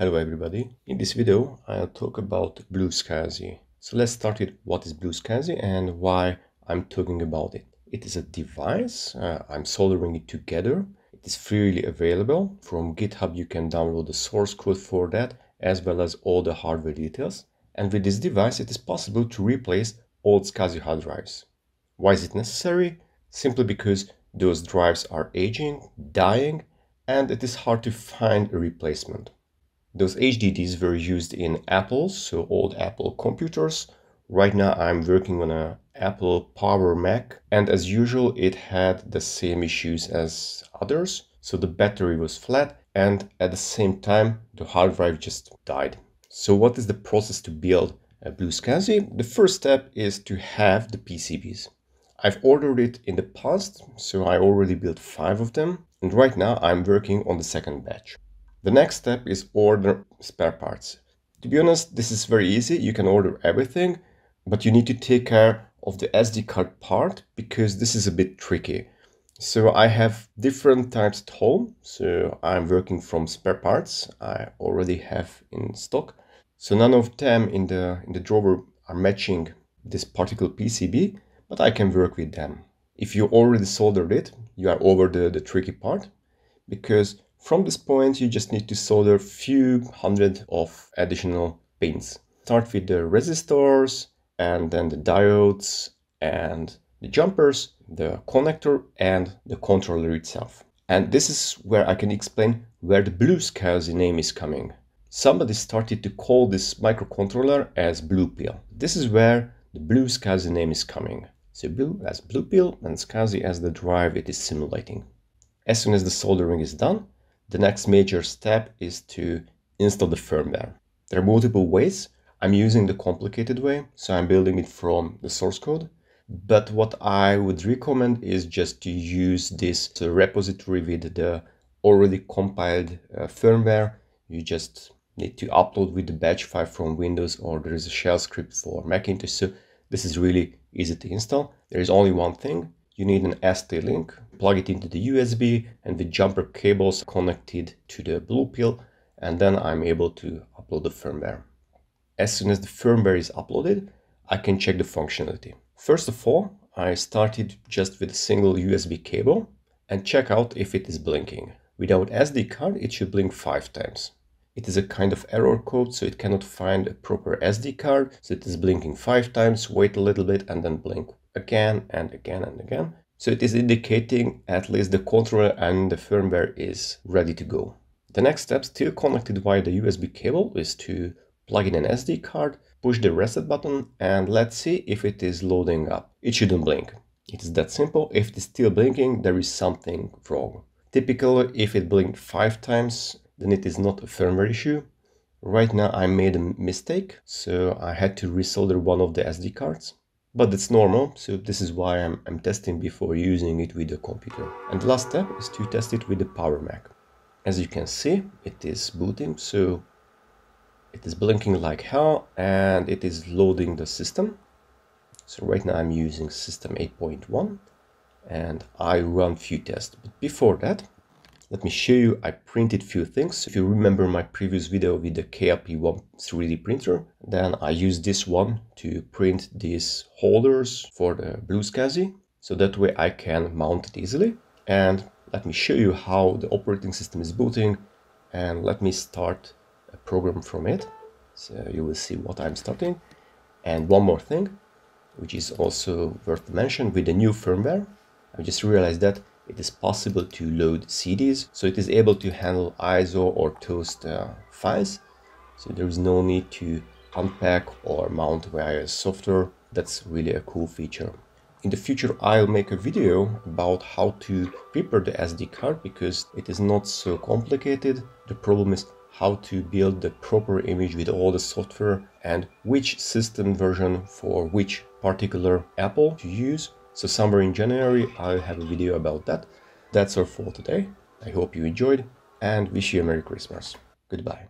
Hello everybody. In this video, I'll talk about BlueSCSI. So let's start with what is BlueSCSI and why I'm talking about it. It is a device, uh, I'm soldering it together. It is freely available. From GitHub you can download the source code for that as well as all the hardware details. And with this device it is possible to replace old SCSI hard drives. Why is it necessary? Simply because those drives are aging, dying, and it is hard to find a replacement. Those HDDs were used in Apple's, so old Apple computers. Right now I'm working on a Apple Power Mac and as usual it had the same issues as others. So the battery was flat and at the same time the hard drive just died. So what is the process to build a BlueSCSI? The first step is to have the PCBs. I've ordered it in the past, so I already built five of them. And right now I'm working on the second batch. The next step is order spare parts. To be honest, this is very easy. You can order everything, but you need to take care of the SD card part because this is a bit tricky. So I have different types at home. So I'm working from spare parts I already have in stock. So none of them in the in the drawer are matching this particular PCB, but I can work with them. If you already soldered it, you are over the, the tricky part because from this point, you just need to solder a few hundred of additional pins. Start with the resistors and then the diodes and the jumpers, the connector and the controller itself. And this is where I can explain where the blue BlueSCSI name is coming. Somebody started to call this microcontroller as Blue Pill. This is where the blue BlueSCSI name is coming. So Blue as Blue Pill and SCSI as the drive it is simulating. As soon as the soldering is done, the next major step is to install the firmware. There are multiple ways. I'm using the complicated way, so I'm building it from the source code. But what I would recommend is just to use this repository with the already compiled uh, firmware. You just need to upload with the batch file from Windows or there is a shell script for Macintosh. So this is really easy to install. There is only one thing you need an ST-Link, plug it into the USB and the jumper cables connected to the blue pill and then I'm able to upload the firmware. As soon as the firmware is uploaded, I can check the functionality. First of all, I started just with a single USB cable and check out if it is blinking. Without SD card, it should blink five times. It is a kind of error code, so it cannot find a proper SD card. So it is blinking five times, wait a little bit, and then blink again and again and again. So it is indicating at least the controller and the firmware is ready to go. The next step, still connected via the USB cable, is to plug in an SD card, push the reset button, and let's see if it is loading up. It shouldn't blink. It is that simple. If it is still blinking, there is something wrong. Typically, if it blinked five times, then it is not a firmware issue. Right now I made a mistake, so I had to resolder one of the SD cards but it's normal so this is why I'm, I'm testing before using it with the computer. And the last step is to test it with the power mac. As you can see it is booting so it is blinking like hell and it is loading the system. So right now I'm using system 8.1 and I run few tests. But before that let me show you, I printed few things. If you remember my previous video with the KLP1 3D printer, then I used this one to print these holders for the BlueSCSI. So that way I can mount it easily. And let me show you how the operating system is booting. And let me start a program from it. So you will see what I'm starting. And one more thing, which is also worth mention with the new firmware. I just realized that it is possible to load CDs, so it is able to handle ISO or toast uh, files. So there is no need to unpack or mount via software. That's really a cool feature. In the future, I'll make a video about how to prepare the SD card because it is not so complicated. The problem is how to build the proper image with all the software and which system version for which particular Apple to use. So somewhere in January, I'll have a video about that. That's all for today. I hope you enjoyed and wish you a Merry Christmas. Goodbye.